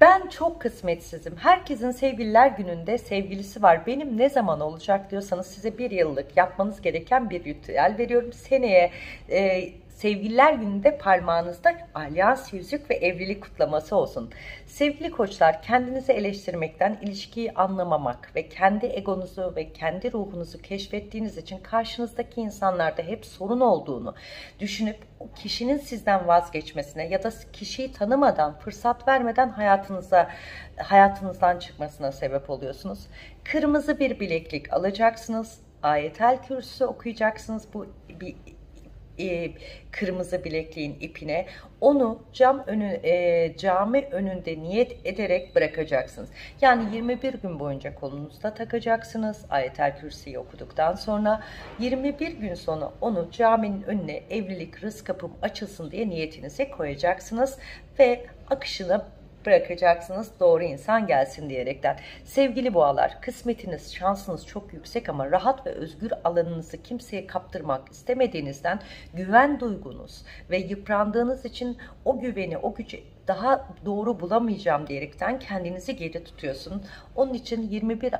Ben çok kısmetsizim. Herkesin sevgililer gününde sevgilisi var. Benim ne zaman olacak diyorsanız size bir yıllık yapmanız gereken bir ritüel veriyorum. Seneye e, Sevgililer gününde parmağınızda alyans, yüzük ve evlilik kutlaması olsun. Sevgili koçlar kendinizi eleştirmekten, ilişkiyi anlamamak ve kendi egonuzu ve kendi ruhunuzu keşfettiğiniz için karşınızdaki insanlarda hep sorun olduğunu düşünüp kişinin sizden vazgeçmesine ya da kişiyi tanımadan, fırsat vermeden hayatınıza hayatınızdan çıkmasına sebep oluyorsunuz. Kırmızı bir bileklik alacaksınız. Ayetel kürsü okuyacaksınız. Bu bir e, kırmızı bilekliğin ipine onu cam önü e, cami önünde niyet ederek bırakacaksınız. Yani 21 gün boyunca kolunuzda takacaksınız. Ayetel Kürsi'yi okuduktan sonra 21 gün sonra onu caminin önüne evlilik rızk kapım açılsın diye niyetinize koyacaksınız ve akışını bırakacaksınız doğru insan gelsin diyerekten. Sevgili boğalar kısmetiniz şansınız çok yüksek ama rahat ve özgür alanınızı kimseye kaptırmak istemediğinizden güven duygunuz ve yıprandığınız için o güveni o gücü daha doğru bulamayacağım diyerekten kendinizi geri tutuyorsun. Onun için 21 e,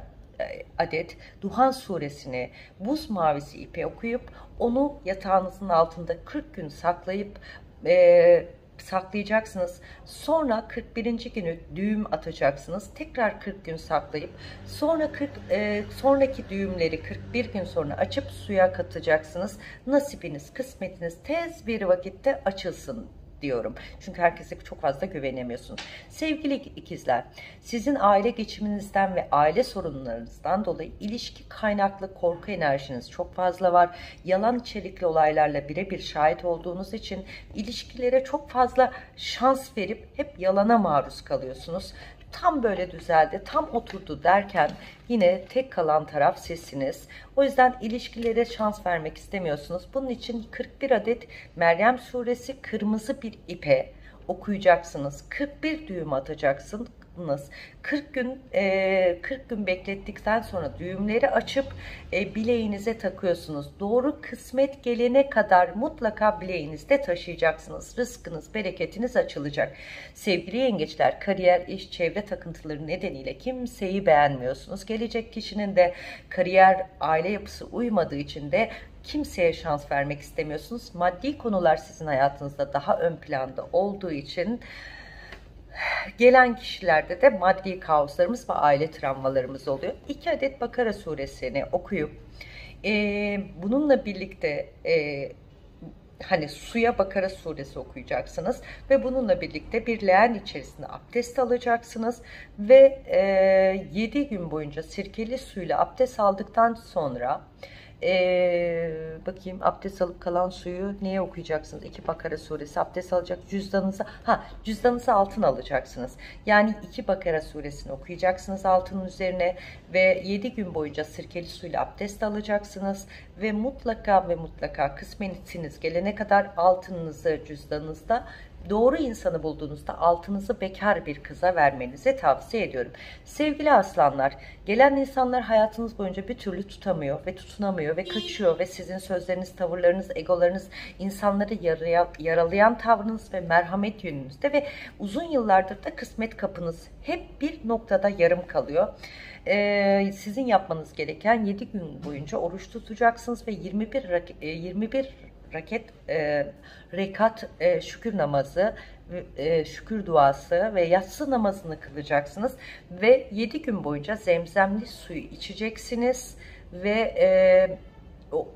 adet Duhan suresini buz mavisi ipe okuyup onu yatağınızın altında 40 gün saklayıp e, saklayacaksınız. Sonra 41. günü düğüm atacaksınız. Tekrar 40 gün saklayıp sonra 40 e, sonraki düğümleri 41 gün sonra açıp suya katacaksınız. Nasibiniz, kısmetiniz tez bir vakitte açılsın diyorum. Çünkü herkese çok fazla güvenemiyorsunuz. Sevgili ikizler, sizin aile geçiminizden ve aile sorunlarınızdan dolayı ilişki kaynaklı korku enerjiniz çok fazla var. Yalan içerikli olaylarla birebir şahit olduğunuz için ilişkilere çok fazla şans verip hep yalana maruz kalıyorsunuz tam böyle düzeldi, tam oturdu derken yine tek kalan taraf sizsiniz. O yüzden ilişkilere şans vermek istemiyorsunuz. Bunun için 41 adet Meryem suresi kırmızı bir ipe okuyacaksınız. 41 düğüm atacaksın yaptınız. 40 gün e, 40 gün beklettikten sonra düğümleri açıp e, bileğinize takıyorsunuz. Doğru kısmet gelene kadar mutlaka bileğinizde taşıyacaksınız. Rızkınız, bereketiniz açılacak. Sevgili yengeçler, kariyer, iş, çevre takıntıları nedeniyle kimseyi beğenmiyorsunuz. Gelecek kişinin de kariyer, aile yapısı uymadığı için de kimseye şans vermek istemiyorsunuz. Maddi konular sizin hayatınızda daha ön planda olduğu için gelen kişilerde de maddi kaoslarımız ve aile travmalarımız oluyor. İki adet Bakara suresini okuyup e, bununla birlikte e, hani suya Bakara suresi okuyacaksınız ve bununla birlikte bir leğen içerisinde abdest alacaksınız ve e, 7 gün boyunca sirkeli suyla abdest aldıktan sonra ee, bakayım abdest alıp kalan suyu neye okuyacaksınız? İki Bakara suresi abdest alacak cüzdanınıza ha cüzdanınıza altın alacaksınız. Yani iki Bakara suresini okuyacaksınız altının üzerine ve yedi gün boyunca sirkeli suyla abdest alacaksınız ve mutlaka ve mutlaka kısmetiniz gelene kadar altınınızı cüzdanınızda doğru insanı bulduğunuzda altınızı bekar bir kıza vermenizi tavsiye ediyorum. Sevgili aslanlar, gelen insanlar hayatınız boyunca bir türlü tutamıyor ve tutunamıyor ve kaçıyor ve sizin sözleriniz, tavırlarınız, egolarınız insanları yaraya, yaralayan tavrınız ve merhamet yönünüzde ve uzun yıllardır da kısmet kapınız hep bir noktada yarım kalıyor. Ee, sizin yapmanız gereken 7 gün boyunca oruç tutacaksınız ve 21 21 raket e, rekat e, şükür namazı e, şükür duası ve yatsı namazını kılacaksınız. Ve 7 gün boyunca zemzemli suyu içeceksiniz ve e, o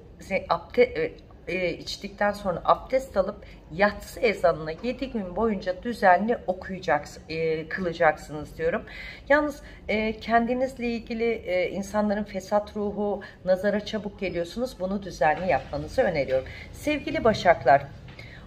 abde, e, içtikten sonra abdest alıp yatsı ezanına 7 gün boyunca düzenli okuyacaksınız, e, kılacaksınız diyorum. Yalnız e, kendinizle ilgili e, insanların fesat ruhu, nazara çabuk geliyorsunuz. Bunu düzenli yapmanızı öneriyorum. Sevgili Başaklar,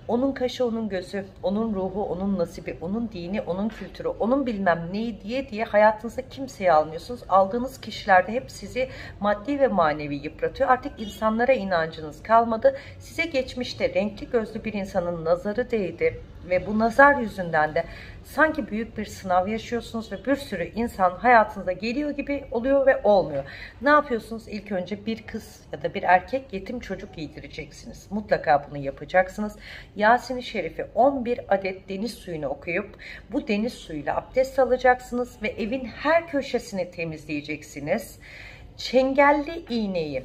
onun kaşı, onun gözü, onun ruhu, onun nasibi, onun dini, onun kültürü, onun bilmem neyi diye diye hayatınıza kimseyi almıyorsunuz. Aldığınız kişilerde hep sizi maddi ve manevi yıpratıyor. Artık insanlara inancınız kalmadı. Size geçmişte renkli gözlü bir insanın nazarı değdi ve bu nazar yüzünden de Sanki büyük bir sınav yaşıyorsunuz ve bir sürü insan hayatınıza geliyor gibi oluyor ve olmuyor. Ne yapıyorsunuz? İlk önce bir kız ya da bir erkek yetim çocuk giydireceksiniz. Mutlaka bunu yapacaksınız. Yasin-i Şerif'i 11 adet deniz suyunu okuyup bu deniz suyuyla abdest alacaksınız ve evin her köşesini temizleyeceksiniz. Çengelli iğneyi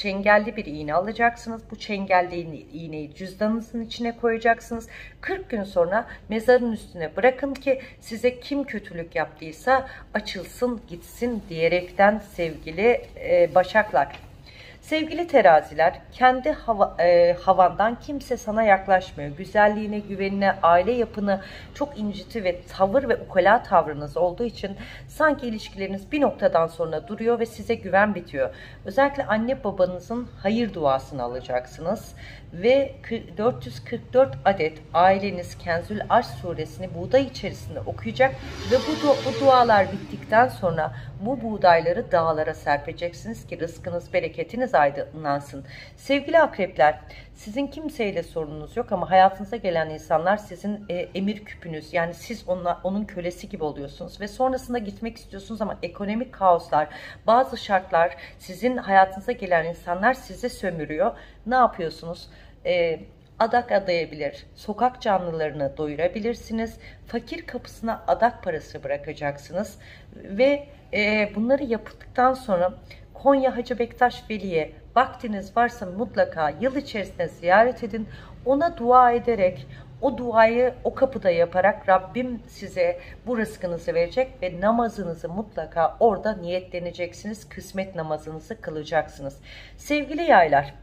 çengelli bir iğne alacaksınız. Bu çengelli iğneyi cüzdanınızın içine koyacaksınız. 40 gün sonra mezarın üstüne bırakın ki size kim kötülük yaptıysa açılsın gitsin diyerekten sevgili e, başaklar. Sevgili teraziler, kendi hava, e, havandan kimse sana yaklaşmıyor. Güzelliğine, güvenine, aile yapını çok inciti ve tavır ve ukala tavrınız olduğu için sanki ilişkileriniz bir noktadan sonra duruyor ve size güven bitiyor. Özellikle anne babanızın hayır duasını alacaksınız ve 444 adet aileniz Kenzül Aşk suresini buğday içerisinde okuyacak ve bu, du bu dualar bittikten sonra bu buğdayları dağlara serpeceksiniz ki rızkınız, bereketiniz aydınlansın. Sevgili akrepler, sizin kimseyle sorununuz yok ama hayatınıza gelen insanlar sizin e, emir küpünüz. Yani siz onunla, onun kölesi gibi oluyorsunuz ve sonrasında gitmek istiyorsunuz ama ekonomik kaoslar, bazı şartlar sizin hayatınıza gelen insanlar size sömürüyor. Ne yapıyorsunuz? E, adak adayabilir, sokak canlılarını doyurabilirsiniz, fakir kapısına adak parası bırakacaksınız ve e, bunları yaptıktan sonra Konya Hacı Bektaş Veli'ye vaktiniz varsa mutlaka yıl içerisinde ziyaret edin. Ona dua ederek, o duayı o kapıda yaparak Rabbim size bu rızkınızı verecek ve namazınızı mutlaka orada niyetleneceksiniz. Kısmet namazınızı kılacaksınız. Sevgili yaylar,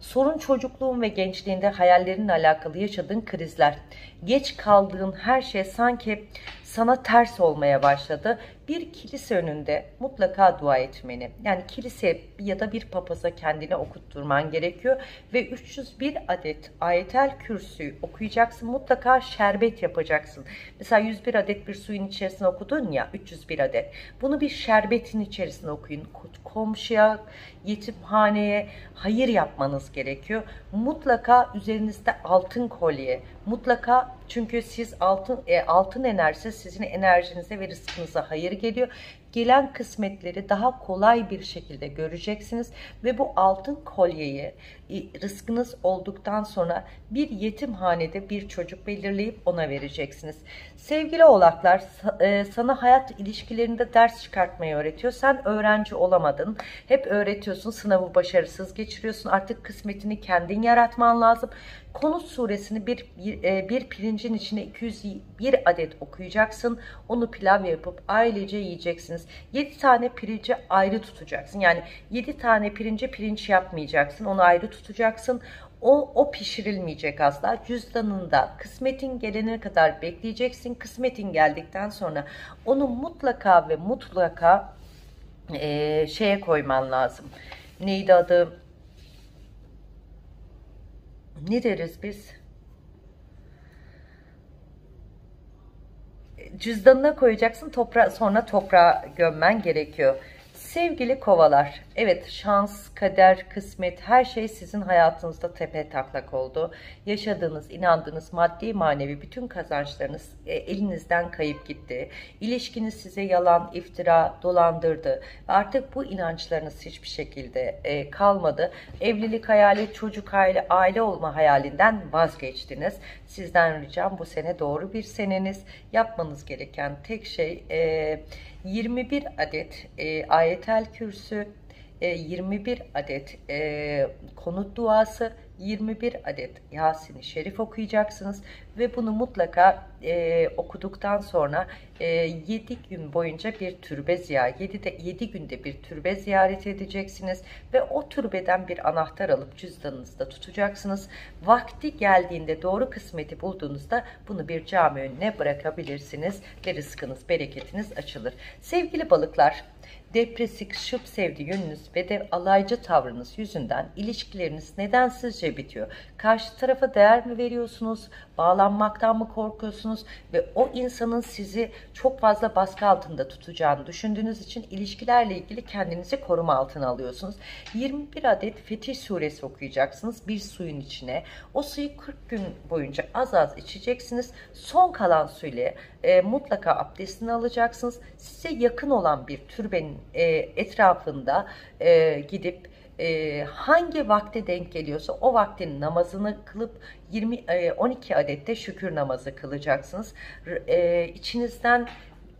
sorun çocukluğun ve gençliğinde hayallerinle alakalı yaşadığın krizler, geç kaldığın her şey sanki sana ters olmaya başladı. Bir kilise önünde mutlaka dua etmeni, yani kilise ya da bir papaza kendine okutturman gerekiyor ve 301 adet ayetel kürsüyü okuyacaksın. Mutlaka şerbet yapacaksın. Mesela 101 adet bir suyun içerisine okudun ya 301 adet. Bunu bir şerbetin içerisine okuyun. Komşuya, yetimhaneye hayır yapmanız gerekiyor. Mutlaka üzerinizde altın kolye, mutlaka çünkü siz altın e, altın enerjisi sizin enerjinize ve rızkınıza hayır geliyor. Gelen kısmetleri daha kolay bir şekilde göreceksiniz ve bu altın kolyeyi rızkınız olduktan sonra bir yetimhanede bir çocuk belirleyip ona vereceksiniz. Sevgili oğlaklar e, sana hayat ilişkilerinde ders çıkartmayı öğretiyor. Sen öğrenci olamadın. Hep öğretiyorsun. Sınavı başarısız geçiriyorsun. Artık kısmetini kendin yaratman lazım. Konut suresini bir, bir, e, bir pirincin içine 201 adet okuyacaksın. Onu pilav yapıp ailece yiyeceksiniz. 7 tane pirinci ayrı tutacaksın. Yani 7 tane pirinci pirinç yapmayacaksın. Onu ayrı tutacaksın. O, o pişirilmeyecek asla. Cüzdanında kısmetin gelene kadar bekleyeceksin. Kısmetin geldikten sonra onu mutlaka ve mutlaka e, şeye koyman lazım. Neydi adı? Ne deriz biz? Cüzdanına koyacaksın topra sonra toprağa gömmen gerekiyor. Sevgili kovalar, evet şans, kader, kısmet her şey sizin hayatınızda tepe taklak oldu. Yaşadığınız, inandığınız maddi manevi bütün kazançlarınız e, elinizden kayıp gitti. İlişkiniz size yalan, iftira, dolandırdı. Artık bu inançlarınız hiçbir şekilde e, kalmadı. Evlilik hayali, çocuk hayali, aile olma hayalinden vazgeçtiniz. Sizden ricam bu sene doğru bir seneniz. Yapmanız gereken tek şey... E, 21 adet e, ayetel kürsü, 21 adet e, konut duası, 21 adet Yasin-i Şerif okuyacaksınız ve bunu mutlaka e, okuduktan sonra e, 7 gün boyunca bir türbe ziyaret 7, de, 7 günde bir türbe ziyaret edeceksiniz ve o türbeden bir anahtar alıp cüzdanınızda tutacaksınız. Vakti geldiğinde doğru kısmeti bulduğunuzda bunu bir cami önüne bırakabilirsiniz ve rızkınız, bereketiniz açılır. Sevgili balıklar, depresif, şıp sevdi yönünüz ve de alaycı tavrınız yüzünden ilişkileriniz nedensiz sizce bitiyor? Karşı tarafa değer mi veriyorsunuz? Bağlanmaktan mı korkuyorsunuz? Ve o insanın sizi çok fazla baskı altında tutacağını düşündüğünüz için ilişkilerle ilgili kendinizi koruma altına alıyorsunuz. 21 adet Fetih suresi okuyacaksınız bir suyun içine. O suyu 40 gün boyunca az az içeceksiniz. Son kalan suyla e, mutlaka abdestini alacaksınız. Size yakın olan bir türbenin e, etrafında e, gidip e, hangi vakte denk geliyorsa o vaktin namazını kılıp 20 e, 12 adette şükür namazı kılacaksınız. E, içinizden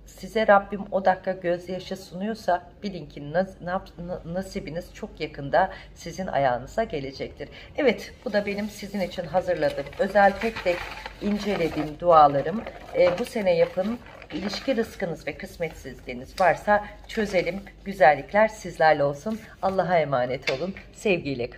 size Rabbim o dakika gözyaşı sunuyorsa bilin ki nasibiniz çok yakında sizin ayağınıza gelecektir. Evet bu da benim sizin için hazırladığım özel tek tek incelediğim dualarım. E, bu sene yapın ilişki rızkınız ve kısmetsizliğiniz varsa çözelim. Güzellikler sizlerle olsun. Allah'a emanet olun. Sevgiyle kalın.